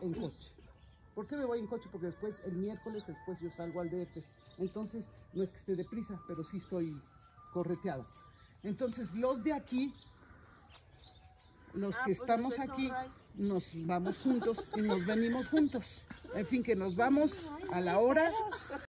en coche. ¿Por qué me voy en coche? Porque después, el miércoles, después yo salgo al DF. Entonces, no es que esté deprisa, pero sí estoy correteado. Entonces, los de aquí, los Ah, que pues estamos aquí, nos vamos juntos y nos venimos juntos. En fin, que nos vamos a la hora.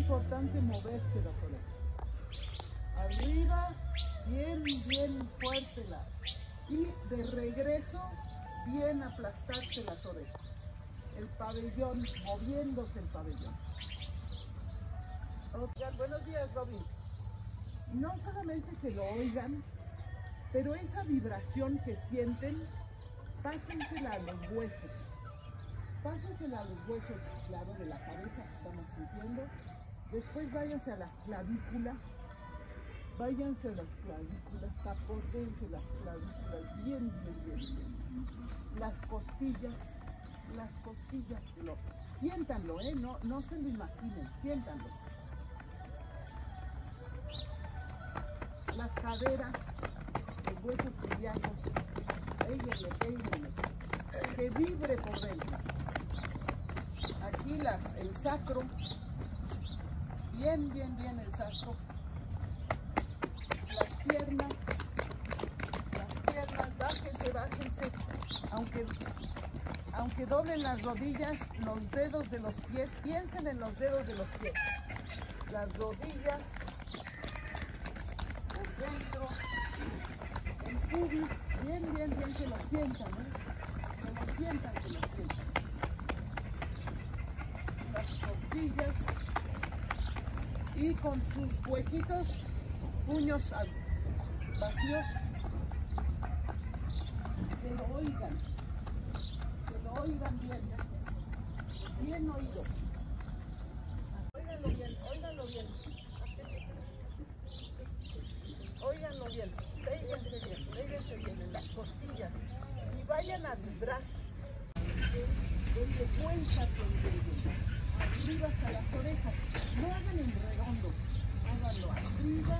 importante moverse las orejas. Arriba, bien, bien fuerte la. Y de regreso, bien aplastarse las orejas. El pabellón, moviéndose el pabellón. Oigan, buenos días, Robin. No solamente que lo oigan, pero esa vibración que sienten, pásensela a los huesos. Pásensela a los huesos, claro, de la cabeza que estamos sintiendo. Después váyanse a las clavículas. Váyanse a las clavículas, tapótense las clavículas bien, bien, bien, bien. Las costillas, las costillas, lo, siéntanlo, ¿eh? No, no se lo imaginen, siéntanlo. Las caderas, los huesos ilíacos, péguenle, péguenle, que vibre por dentro. Aquí las, el sacro, bien, bien, bien el sacro. Las piernas, las piernas, bájense, bájense, aunque, aunque doblen las rodillas, los dedos de los pies, piensen en los dedos de los pies. Las rodillas, por dentro, el pubis, bien, bien, bien que lo sientan, ¿eh? que lo sientan, que lo sientan. Las costillas y con sus huequitos, puños vacíos, que lo oigan, que lo oigan bien, bien oído. Óiganlo bien, óiganlo bien. Óiganlo bien, péguense bien, péguense bien en las costillas y vayan a vibrar. Vuelta con ello. Arriba hasta las orejas. No hagan arriba,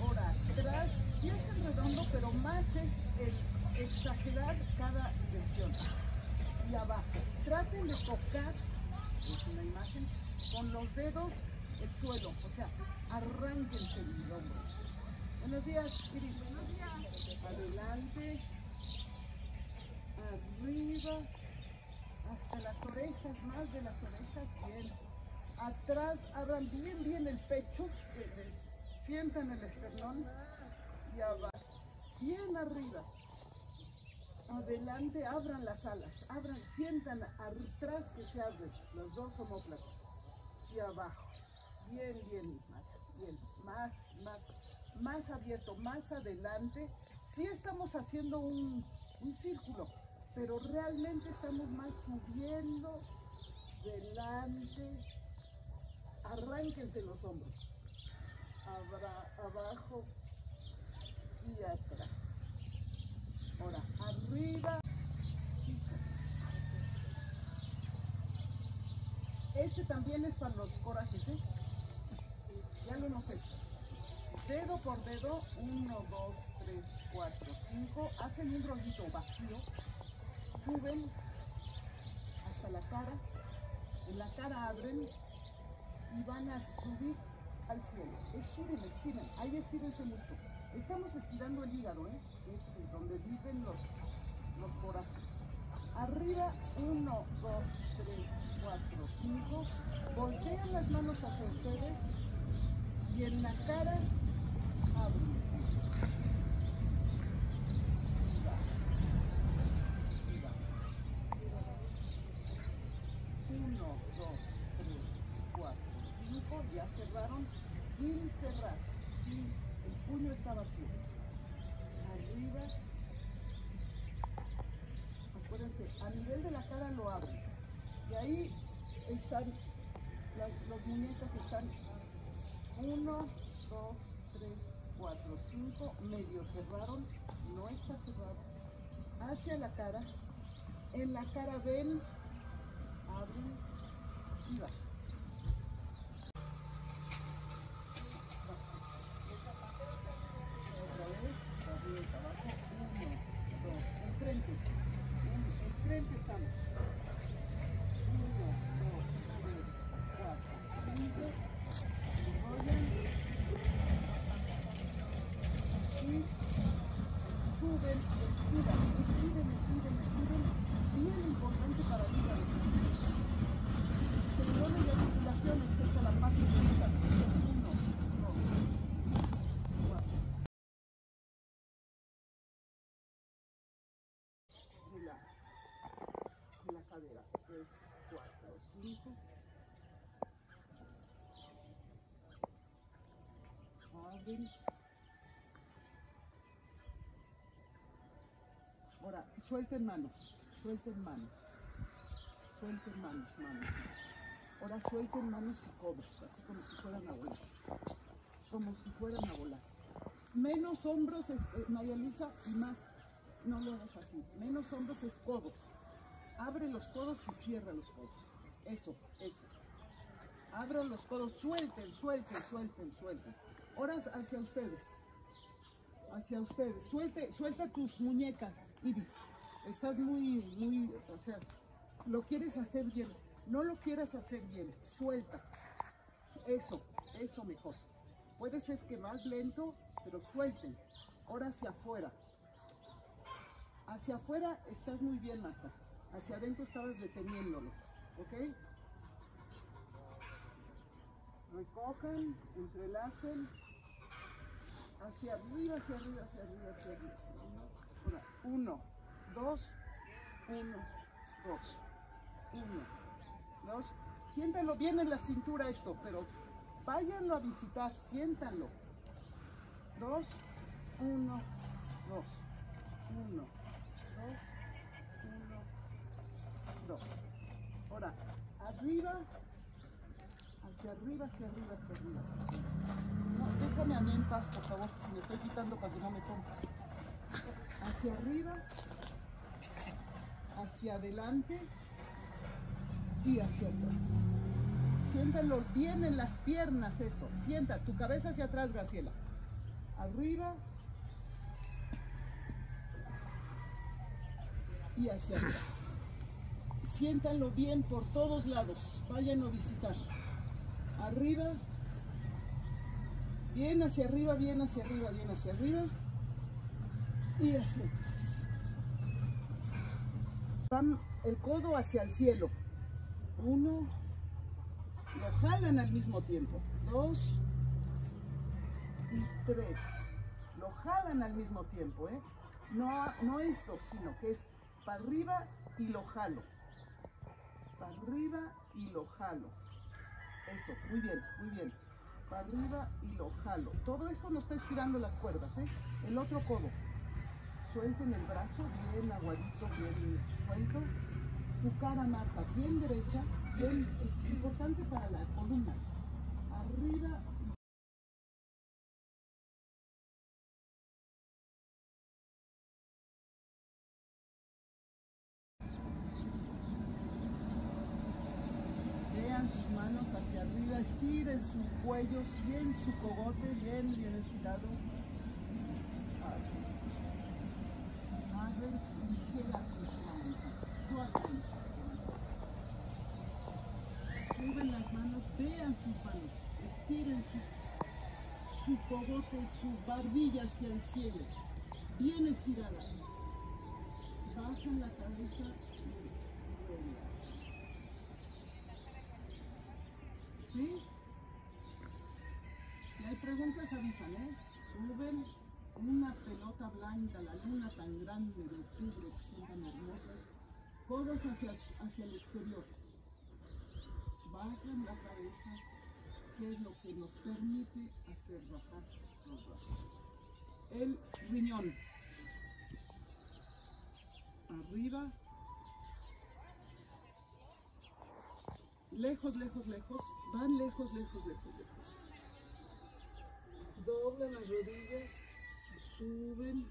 ahora atrás. Sí es en redondo, pero más es el exagerar cada dirección. Y abajo. Traten de tocar, es una imagen, con los dedos el suelo. O sea, arránquense el hombro. Buenos días, Iris. Buenos días. Adelante. Arriba. Hasta las orejas, más de las orejas, bien. Atrás, abran bien, bien el pecho, sientan el esternón. Y abajo. Bien arriba. Adelante, abran las alas. Abran, sientan atrás que se abren los dos homóplatos. Y abajo. Bien, bien, bien. Más, más, más abierto, más adelante. Sí estamos haciendo un, un círculo, pero realmente estamos más subiendo, delante. Arránquense los hombros. Abajo y atrás. Ahora, arriba. Este también es para los corajes, ¿eh? Ya lo hemos hecho. Dedo por dedo, 1, 2, 3, 4, 5. Hacen un rollito vacío. Suben hasta la cara. En la cara abren y van a subir al cielo. Estiren, estiren. Ahí estírense mucho. Estamos estirando el hígado, ¿eh? Es donde viven los, los corajes. Arriba, 1, 2, 3, 4, 5. Voltean las manos hacia ustedes y en la cara abren. Y bajan. Y bajan. Sin cerrar, sin, el puño está vacío. Arriba. Acuérdense, a nivel de la cara lo abren. Y ahí están, las muñecas están 1, 2, 3, 4, 5, medio cerraron, no está cerrado. Hacia la cara, en la cara ven, abren y va. Otra vez, arriba y para abajo, uno, dos, enfrente, Un- enfrente estamos. Uno, dos, tres, cuatro, cinco, enrollan y suben, estiran, estiren, estiren, estiren, bien importante para arriba. Tendones de articulaciones, esa es la parte importante. Uno, dos, cuatro. de la, de la cadera. 3, 4, 5. Abren. Ahora, suelten manos, suelten manos, suelten manos, manos. Ahora suelten manos y codos, así como si fueran a volar. Como si fueran a volar. Menos hombros, este, María Luisa, y más. No lo hagas así. Menos hombros es codos. Abre los codos y cierra los codos. Eso, eso. Abran los codos, suelten, suelten, suelten, suelten. Ahora hacia ustedes. Hacia ustedes. Suelte, suelta tus muñecas, Iris. Estás muy, muy, o sea, lo quieres hacer bien. No lo quieras hacer bien. Suelta. Eso, eso mejor. Puede ser que más lento, pero suelten. Ahora hacia afuera. Hacia afuera estás muy bien, Marta. Hacia adentro estabas deteniéndolo. ¿Ok? Recojan, entrelacen. Hacia arriba, hacia arriba, hacia arriba, hacia arriba. uno, dos, uno, dos, uno, dos. Siéntanlo bien en la cintura esto, pero váyanlo a visitar, siéntanlo. Dos, uno, dos, uno, dos, Ahora, arriba, hacia arriba, hacia arriba, hacia arriba. No, déjame a mí en paz, por favor, si me estoy quitando para que no me tomes. Hacia arriba, hacia adelante y hacia atrás. Siéntalo bien en las piernas, eso. Sienta tu cabeza hacia atrás, Graciela. Arriba y hacia atrás. Siéntanlo bien por todos lados. Vayan a visitar. Arriba. Bien hacia arriba, bien hacia arriba, bien hacia arriba. Y hacia atrás. El codo hacia el cielo. Uno. Lo jalan al mismo tiempo. Dos. Y tres. Lo jalan al mismo tiempo, ¿eh? No, no esto, sino que es para arriba y lo jalo. Arriba y lo jalo. Eso, muy bien, muy bien. Arriba y lo jalo. Todo esto no está estirando las cuerdas, ¿eh? El otro codo. Suelten el brazo, bien aguadito, bien suelto. Tu cara, Marta, bien derecha. Bien, es importante para la columna. Arriba y Vean sus arriba, estiren su cuello, bien su cogote, bien, bien estirado. Suavemente. Suben las manos, vean sus manos, estiren su, su cogote, su barbilla hacia el cielo, bien estirada. Bajan la cabeza y relajan. Si hay preguntas, avisan, ¿eh? Suben una pelota blanca, la luna tan grande de octubre, que son tan hermosas, codos hacia, hacia el exterior. Bajan la cabeza que es lo que nos permite hacer bajar los brazos. El riñón. Arriba. Lejos, lejos, lejos. Van lejos, lejos, lejos, lejos. Doblan las rodillas. Suben.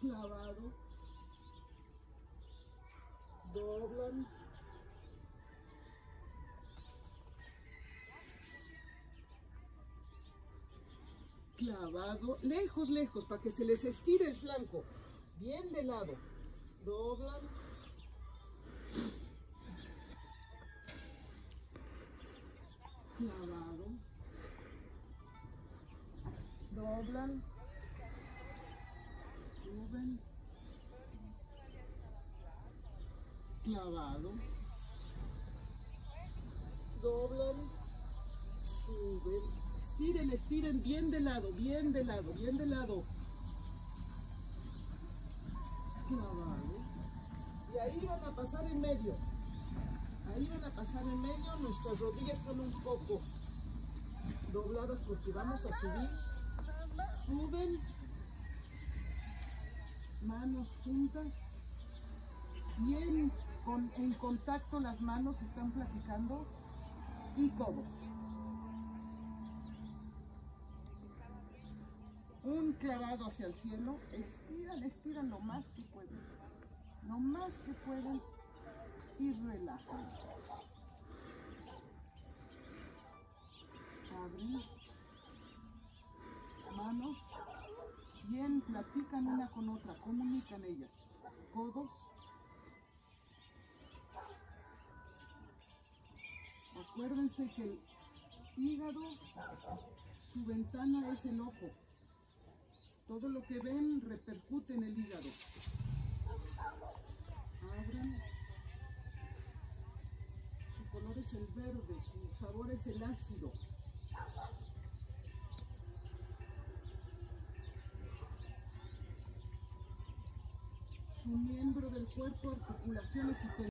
Clavado doblan. Clavado, lejos, lejos, para que se les estire el flanco. Bien de lado. Doblan. Clavado. Doblan. Suben. clavado, doblan, suben, estiren, estiren bien de lado, bien de lado, bien de lado, clavado, ahí van a pasar en medio, ahí van a pasar en medio, nuestras rodillas están un poco dobladas porque vamos a subir, suben, manos juntas, bien en contacto las manos están platicando. Y todos. Un clavado hacia el cielo, estiran, estiran lo más que pueden, lo más que pueden y relajan. Abren manos, bien platican una con otra, comunican ellas, codos Acuérdense que el hígado, su ventana es el ojo. Todo lo que ven repercute en el hígado. Abran. Su color es el verde, su sabor es el ácido. Su miembro del cuerpo, articulaciones y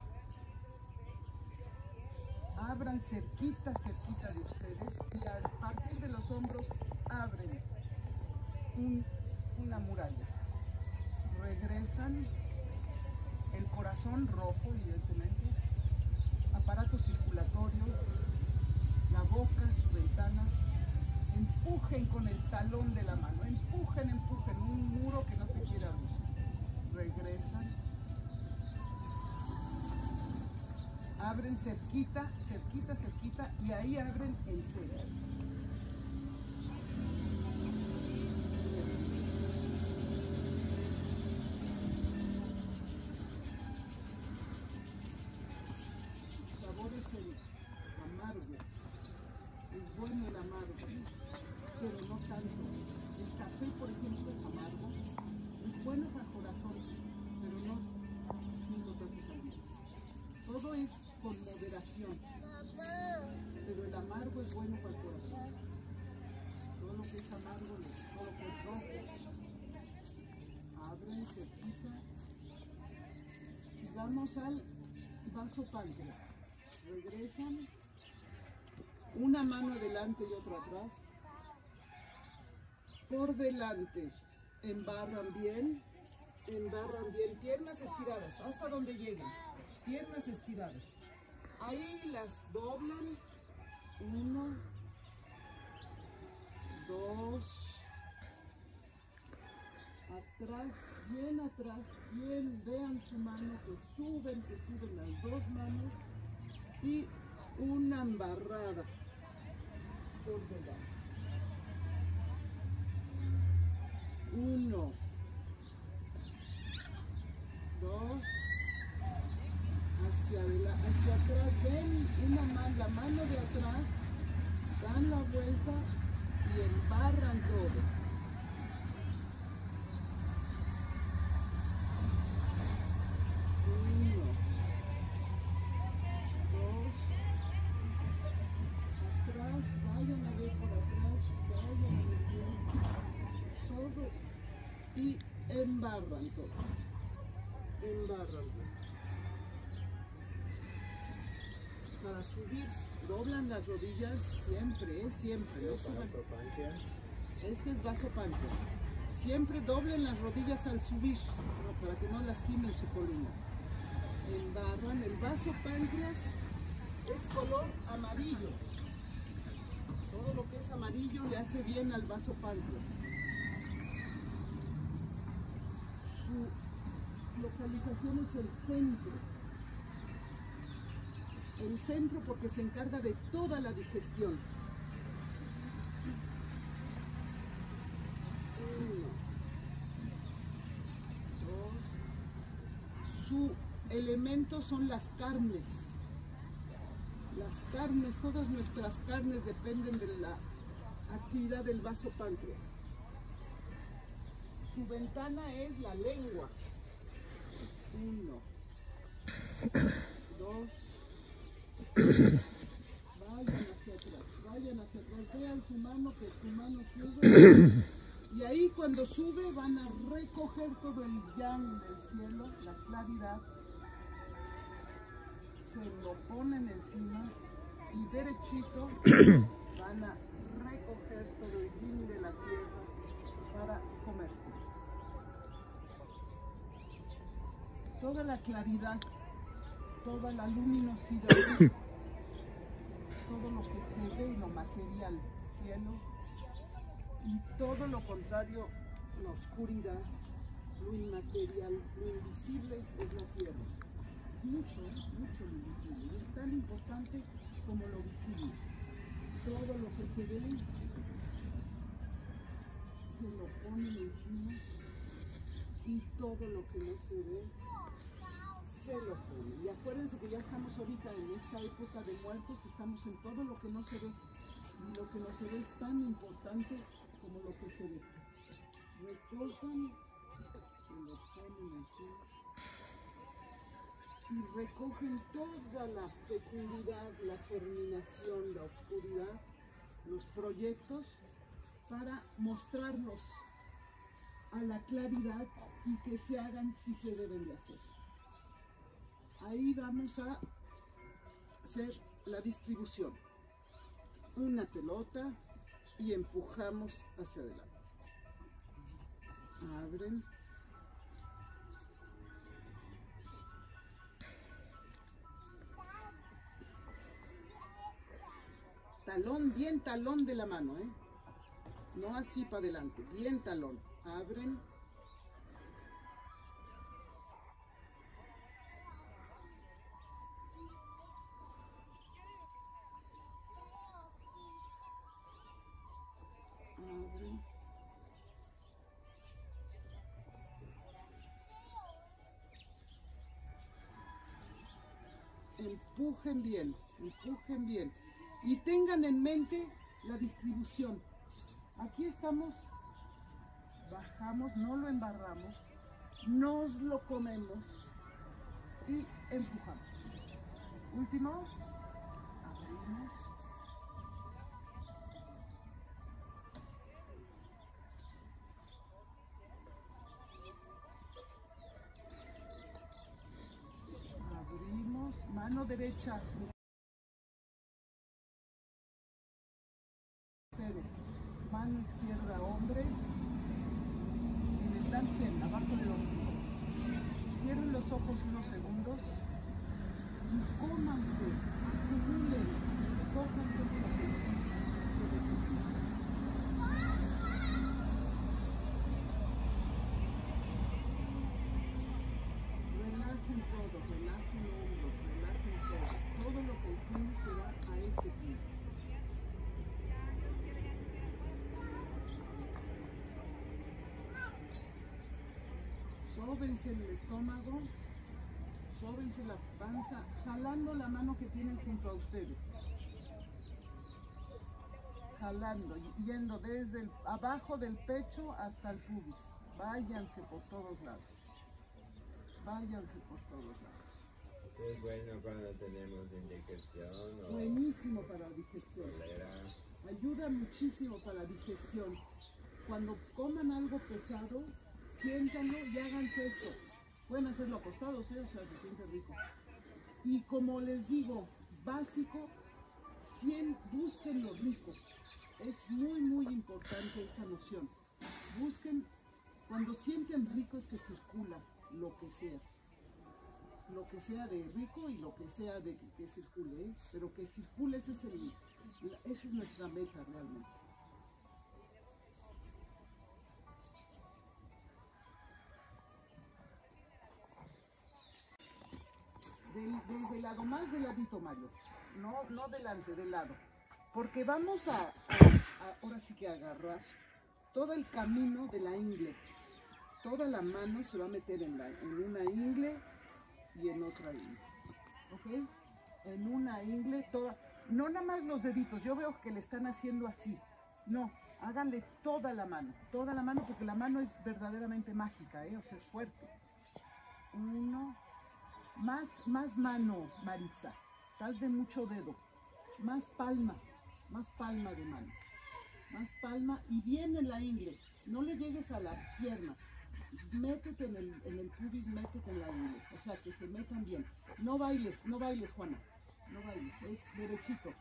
abran cerquita, cerquita de ustedes y a partir de los hombros abren una muralla. Regresan corazón rojo, evidentemente, aparato circulatorio, la boca, su ventana. Empujen con el talón de la mano, empujen, empujen, un muro que no se quiera abrir. Regresan abren cerquita, cerquita, cerquita y ahí abren el centro. Pero el amargo es bueno para el corazón. Todo lo que es amargo, todo lo que es rojo. Abren, cerquita. Y vamos al vaso páncreas. Regresan. Una mano adelante y otra atrás. Por delante. Embarran bien. Embarran bien. Piernas estiradas hasta donde lleguen. Piernas estiradas. Ahí las doblan. Uno, dos, atrás, bien atrás, bien, vean su mano, que suben, que suben las dos manos y una embarrada por delante. Uno, dos, hacia, hacia atrás, ven una mano, la mano de atrás, dan la vuelta y embarran todo. Uno, dos, atrás, vayan a ver por atrás, vayan a ver bien, todo y embarran todo, embarran todo. Subir, doblan las rodillas siempre, ¿eh? siempre. No suban. Este es vaso páncreas. Siempre doblen las rodillas al subir, ¿no? para que no lastimen su columna. Embarran el vaso páncreas, es color amarillo. Todo lo que es amarillo le hace bien al vaso páncreas. Su localización es el centro. El centro porque se encarga de toda la digestión. Su elemento son las carnes. Las carnes, todas nuestras carnes dependen de la actividad del vaso páncreas. Su ventana es la lengua. Uno, dos, vayan hacia atrás, vayan hacia atrás, vean su mano, que su mano sube. Y ahí cuando sube van a recoger todo el yang del cielo, la claridad. Se lo ponen encima y derechito van a recoger todo el yin de la tierra para comerse. Toda la claridad, toda la luminosidad, todo lo que se ve y lo material, cielo, y todo lo contrario, la oscuridad, lo inmaterial, lo invisible es la tierra. Mucho, mucho lo invisible. Es tan importante como lo visible. Todo lo que se ve se lo ponen encima y todo lo que no se ve Y acuérdense que ya estamos ahorita en esta época de muertos, estamos en todo lo que no se ve. Y lo que no se ve es tan importante como lo que se ve. Recojan, se lo ponen así y recogen toda la fecundidad, la germinación, la oscuridad, los proyectos para mostrarlos a la claridad y que se hagan si se deben de hacer. Ahí vamos a hacer la distribución. Una pelota y empujamos hacia adelante. Abren. Talón, bien talón de la mano, ¿eh? No así para adelante, bien talón. Abren. Empujen bien, empujen bien. Y tengan en mente la distribución. Aquí estamos, bajamos, no lo embarramos, nos lo comemos y empujamos. Último, abrimos. Derecha. Ustedes, mano izquierda, hombres, en el dancen, abajo del ombligo. Cierren los ojos unos segundos y cómanse, todo lo que sí, que les gusta. Relajen todo, relajen hombros, relajen todo. Todo lo que hicimos se va a ese punto. Sóbense el estómago, sóbense la panza, jalando la mano que tienen junto a ustedes. Jalando, yendo desde el, abajo del pecho hasta el pubis. Váyanse por todos lados. Váyanse por todos lados. Sí, es bueno cuando tenemos indigestión o Buenísimo para la digestión. Ayuda muchísimo para la digestión. Cuando coman algo pesado, siéntanlo y háganse esto. Pueden hacerlo acostados, o sea, se siente rico. Y como les digo, básico, 100, busquen lo rico. Es muy, muy importante esa noción. Busquen, cuando sienten rico es que circula lo que sea. Lo que sea de rico y lo que sea de que, circule, ¿eh? pero que circule, ese es el, esa es nuestra meta realmente. Desde el lado, más del ladito, Mario. No, no delante, del lado. Porque vamos a- ahora sí que agarrar todo el camino de la ingle. Toda la mano se va a meter en, la, en una ingle y en otra ingle. ¿Ok? En una ingle, toda. No nada más los deditos, yo veo que le están haciendo así. No, háganle toda la mano, toda la mano, porque la mano es verdaderamente mágica, ¿eh? o sea, es fuerte. Uno, más, más mano, Maritza. Estás de mucho dedo. Más palma, más palma de mano. Más palma y bien en la ingle. No le llegues a la pierna. Métete en el, en el pubis, métete en la ingle. O sea, que se metan bien. No bailes, no bailes, Juana. No bailes, es derechito.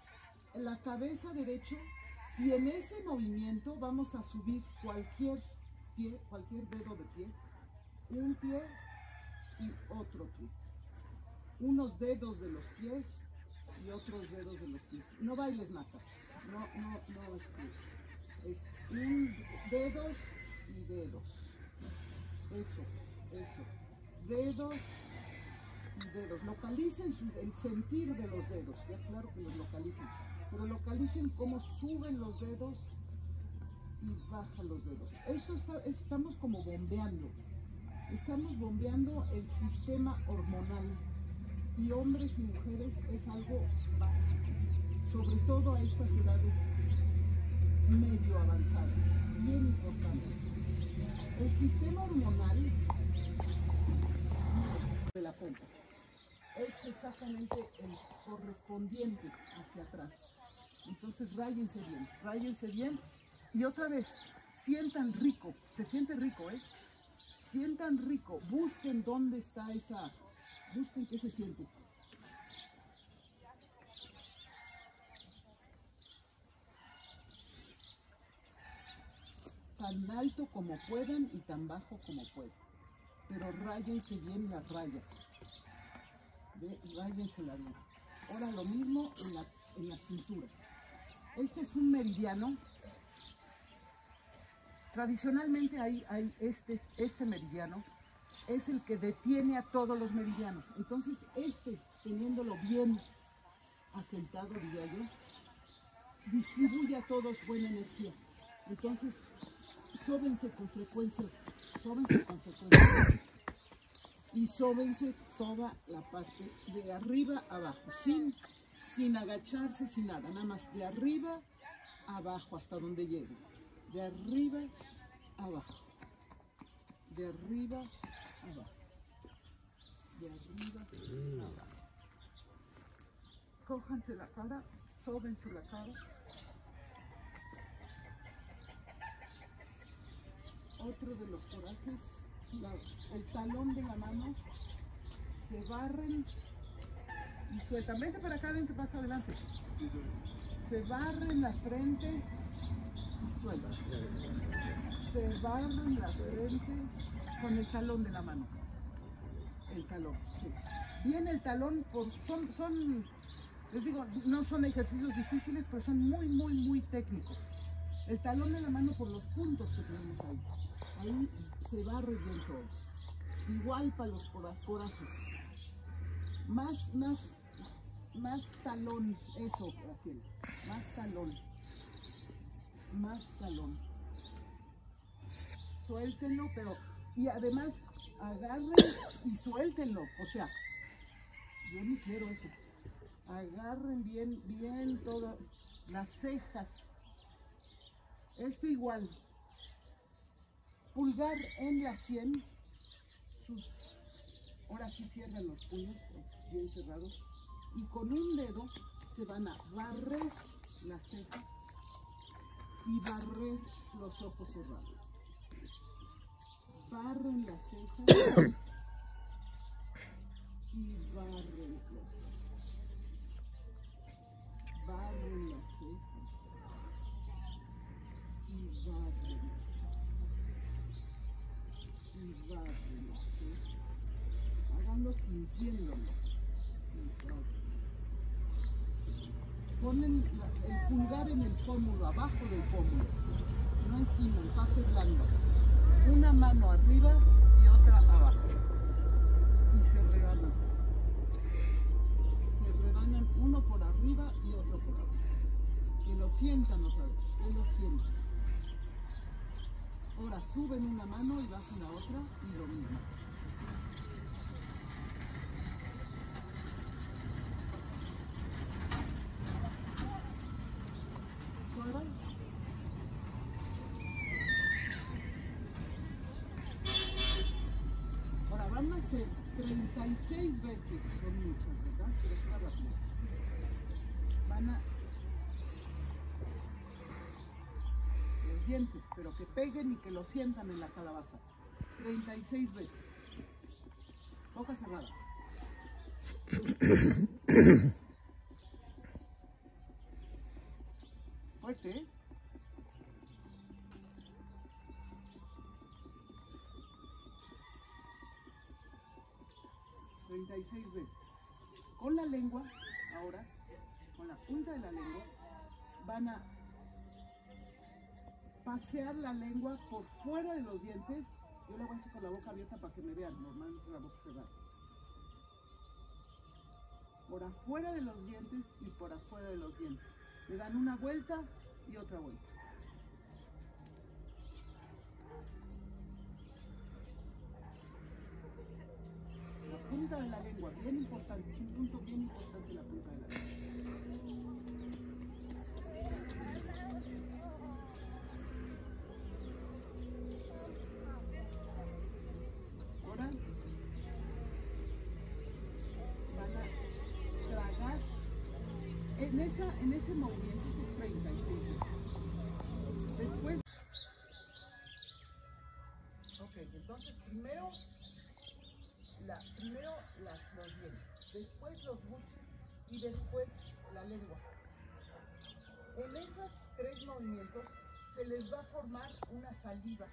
La cabeza derecho y en ese movimiento vamos a subir cualquier pie, cualquier dedo de pie. Un pie y otro pie. Unos dedos de los pies y otros dedos de los pies. No bailes, Mata. No, no, no. Este, es un dedos y dedos. Eso, eso. Dedos y dedos. Localicen el sentir de los dedos. Ya claro que los localicen. Pero localicen cómo suben los dedos y bajan los dedos. Esto estamos como bombeando. Estamos bombeando el sistema hormonal y hombres y mujeres es algo básico, sobre todo a estas edades medio avanzadas, bien importante. El sistema hormonal de la pompa es exactamente el correspondiente hacia atrás. Entonces ráyense bien, ráyense bien y otra vez, sientan rico, se siente rico, ¿eh? Sientan rico, busquen dónde está esa, busquen qué se siente. Tan alto como puedan y tan bajo como puedan. Pero ráyense bien la raya. Ve, Ráyensela bien. Ahora lo mismo en la, en la cintura. Este es un meridiano. Tradicionalmente hay, hay este, este meridiano es el que detiene a todos los meridianos. Entonces, este, teniéndolo bien asentado, diría yo, distribuye a todos buena energía. Entonces, sóbense con frecuencia, sóbense con frecuencia. Y sóbense toda la parte de arriba abajo, sin, sin agacharse, sin nada, nada más de arriba abajo hasta donde llegue. De arriba abajo. De arriba. De arriba a abajo. Cójanse la cara, sóbense la cara. Otro de los corajes, el talón de la mano, se barren y sueltan. Vente para acá, vente, pasa adelante. Se barren la frente y sueltan. Se barren la frente con el talón de la mano. El talón, sí. Bien el talón, por, son, son, les digo, no son ejercicios difíciles, pero son muy, muy, muy técnicos. El talón de la mano por los puntos que tenemos ahí. Ahí se barre bien todo. Igual para los cora- corajes. Más, más, más talón, eso, Graciela. Más talón. Más talón. Suéltenlo, pero, y además agarren y suéltenlo. O sea, yo ni quiero eso. Agarren bien, bien todo, las cejas. Este igual. Pulgar en la sien. Sus, ahora sí cierran los puños, pues, bien cerrados. Y con un dedo se van a barrer las cejas y barrer los ojos cerrados barren las cejas y barren las cejas. Barren las cejas y barren y barren las cejas. Háganlo sintiéndolo. Ponen el pulgar en el pómulo, abajo del pómulo, no encima, en parte blanda. Una mano arriba y otra abajo. Y se rebanan. Se rebanan uno por arriba y otro por abajo. Que lo sientan otra vez, que lo sientan. Ahora suben una mano y bajan la otra y lo mismo. Ahora, ahora van a hacer 36 veces, Pero está rápido. Van a los dientes, pero que peguen y que lo sientan en la calabaza. 36 veces. Boca cerrada. Lengua, ahora, con la punta de la lengua, van a pasear la lengua por fuera de los dientes. Yo lo voy a hacer con la boca abierta para que me vean, normalmente la boca cerrada. Por afuera de los dientes y por afuera de los dientes. Le dan una vuelta y otra vuelta. Punta de la lengua, bien importante, es un punto bien importante la punta de la lengua. En, esa, en ese movimiento es 36 veces. Después. Ok, entonces primero, primero la- los dientes, después los buches y después la lengua. En esos tres movimientos se les va a formar una saliva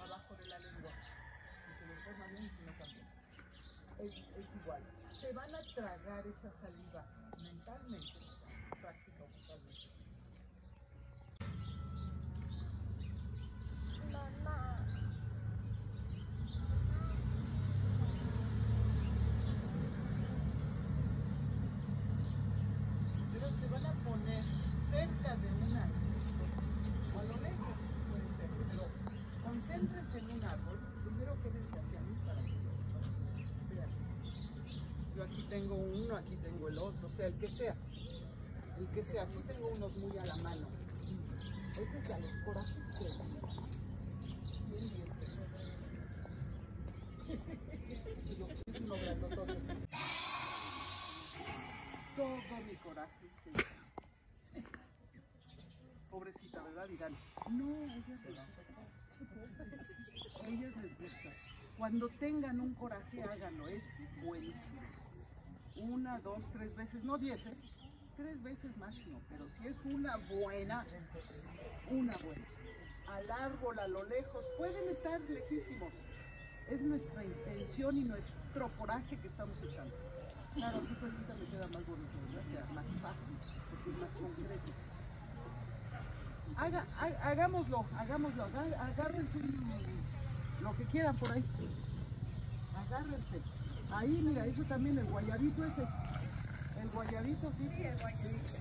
abajo de la lengua. Si se les forma bien y si no también. Es, igual. Se van a tragar esa saliva mentalmente, práctica. Pero se van a poner cerca de un árbol, o a lo lejos puede ser, pero concéntrense en un árbol. Primero quédense hacia mí para que lo vean. Yo aquí tengo uno, aquí tengo el otro, o sea, el que sea. El que sea, aquí tengo unos muy a la mano. Ese es a los corajes que. Todo mi coraje, sí. Pobrecita, ¿verdad? Dirán, no, ellas se las ellas les gusta. Cuando tengan un coraje, háganlo, es buenísimo. Una, dos, tres veces, no diez, ¿eh? Tres veces máximo, pero si es una buena, una buena. Al árbol, a lo lejos, pueden estar lejísimos. Es nuestra intención y nuestro coraje que estamos echando. Claro, aquí cerquita me queda más bonito, sea, más fácil, porque es más concreto. Haga, ha- hagámoslo, hagámoslo, agárrense lo que quieran por ahí. Agárrense. Ahí, mira, eso también, el guayabito ese. El guayabito, sí.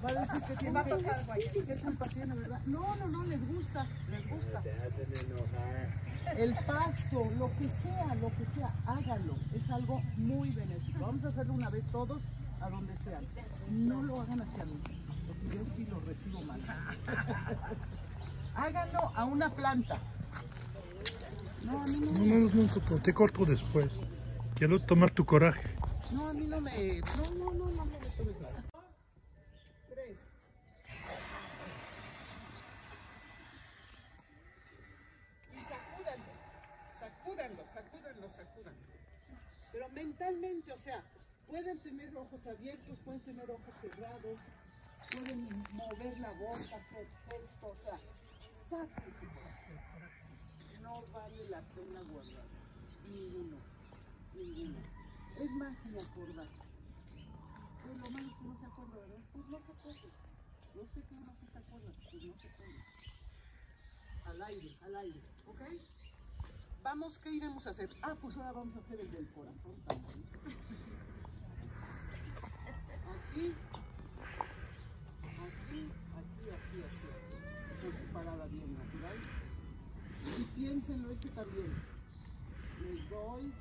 Va a decir que tiene va a tocar el guayabito. ¿Qué culpa tiene, verdad? No, no, no, les gusta, les gusta. Te hacen enojar. El pasto, lo que sea, lo que sea, háganlo. Es algo muy benéfico. Vamos a hacerlo una vez todos, a donde sean. No lo hagan hacia mí, porque yo sí lo recibo mal. Háganlo a una planta. No, a mí no, No, no, no, no, te corto después. Quiero tomar tu coraje. no, a mí no me... No, no, no, no, me tomes nada. Tres. Y sacúdanlo, sacúdanlo, sacúdanlo, sacúdanlo. Pero mentalmente, o sea, pueden tener ojos abiertos, pueden tener ojos cerrados, pueden mover la boca, hacer gestos, o sea, coraje. No vale la pena guardar. Ninguno, ninguno. Es más, si acordarse. Pero lo malo es que no se acuerda, ¿verdad? Pues no se acuerda. Yo sé uno sí se acuerda, pues no se acuerda. Al aire, al aire, ¿ok? Vamos, ¿qué iremos a hacer? Ah, pues ahora vamos a hacer el del corazón también. Aquí, aquí, aquí, aquí, aquí. Con su parada bien natural. Y piénsenlo este también. Les doy,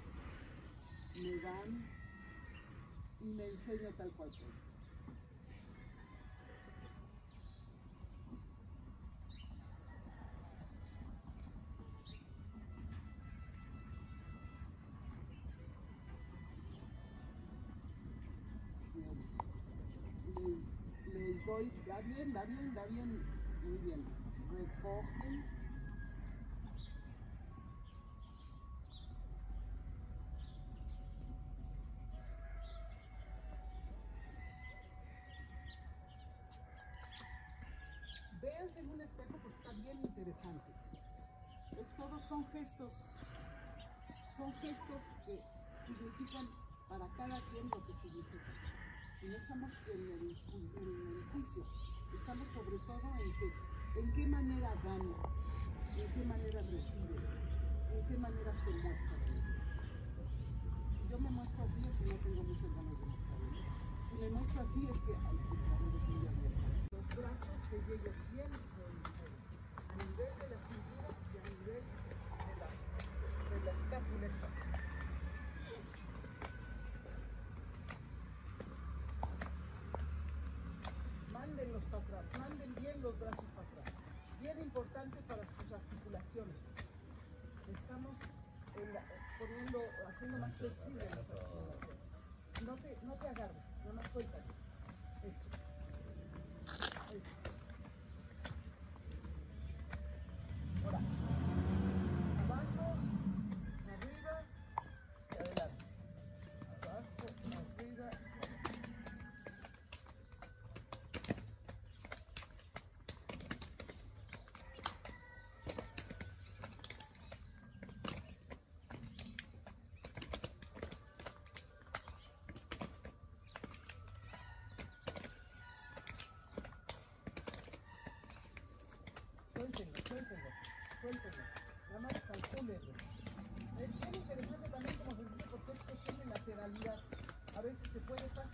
me dan y me enseña tal cual soy. Les, les doy, da bien, da bien, da bien, muy bien. Recogen. Son gestos, son gestos que significan para cada quien lo que significa. Y no estamos en el, en el juicio, estamos sobre todo en que, en qué manera dan, en qué manera reciben, en qué manera se muestran. Si yo me muestro así es que no tengo muchas ganas de mostrarme. Si me muestro así es que eres muy abierta. Los brazos que lleguen bien a nivel de la cintura y a nivel de la, de la espátula esta. Mándenlos para atrás, manden bien los brazos para atrás. Bien importante para sus articulaciones. Estamos la- poniendo, haciendo más flexibles las articulaciones. No te, no te agarres, no más suéltate. Eso. Eso. Ahora, waiting for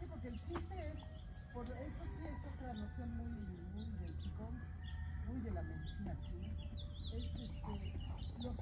Sí, porque el chiste es, por eso sí es otra noción muy, muy del chicón, muy de la medicina china, es este, los